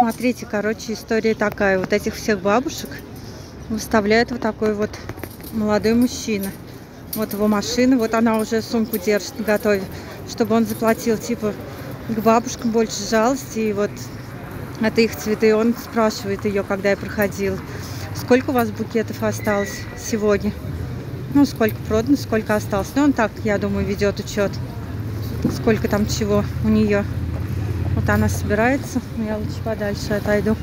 Смотрите, короче, история такая. Вот этих всех бабушек выставляет вот такой вот молодой мужчина. Вот его машина, вот она уже сумку держит готове, чтобы он заплатил, типа, к бабушкам больше жалости. И вот это их цветы. Он спрашивает ее, когда я проходила, сколько у вас букетов осталось сегодня? Ну, сколько продано, сколько осталось. Ну, он так, я думаю, ведет учет, сколько там чего у нее. Вот она собирается. Я лучше подальше отойду.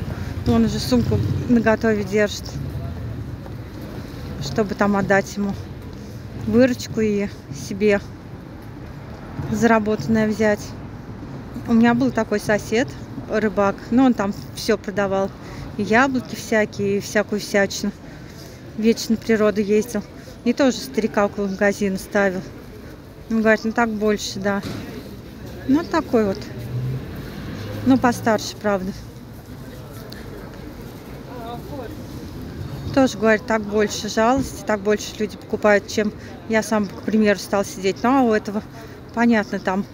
Он уже сумку на готове держит, чтобы там отдать ему выручку и себе заработанное взять. У меня был такой сосед, рыбак, но он там все продавал. И яблоки всякие, и всякую всячину. Вечно природу ездил. И тоже старика около магазина ставил. Он говорит, ну так больше, да. Ну такой вот ну, постарше, правда. Тоже, говорит, так больше жалости, так больше люди покупают, чем я сам, к примеру, стал сидеть. Ну, а у этого понятно там.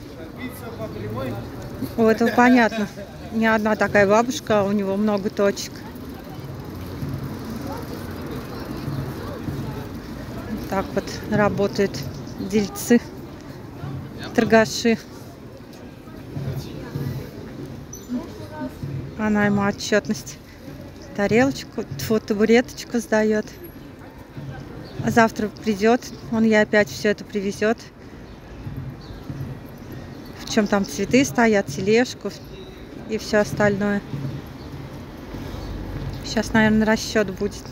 У этого понятно. Не одна такая бабушка, а у него много точек. Так вот работают дельцы, торгаши. Она ему отчетность. Тарелочку, тьфу, табуреточку сдает. А завтра придет, он ей опять все это привезет. В чем там цветы стоят, тележку и все остальное. Сейчас, наверное, расчет будет.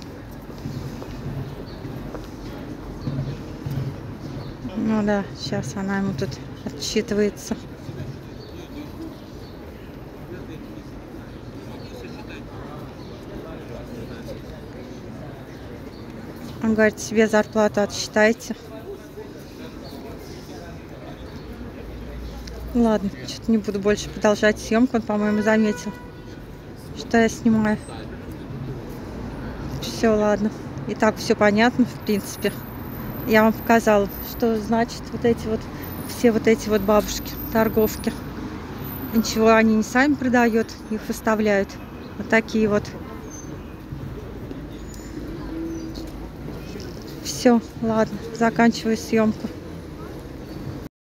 Ну да, сейчас она ему тут отчитывается. Он говорит, себе зарплату отсчитайте. Ладно, что-то не буду больше продолжать съемку. Он, по-моему, заметил, что я снимаю. Все, ладно. И так все понятно, в принципе. Я вам показала, что значит вот эти вот, все вот эти вот бабушки, торговки. Ничего они не сами продают, их выставляют. Вот такие вот Все, ладно, заканчиваю съемку.